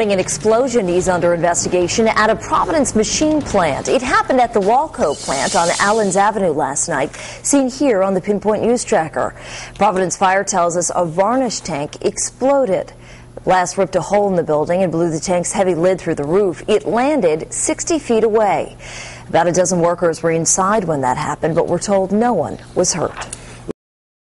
An explosion is under investigation at a Providence machine plant. It happened at the Walco plant on Allens Avenue last night, seen here on the Pinpoint News Tracker. Providence Fire tells us a varnish tank exploded. The blast ripped a hole in the building and blew the tank's heavy lid through the roof. It landed 60 feet away. About a dozen workers were inside when that happened, but were told no one was hurt.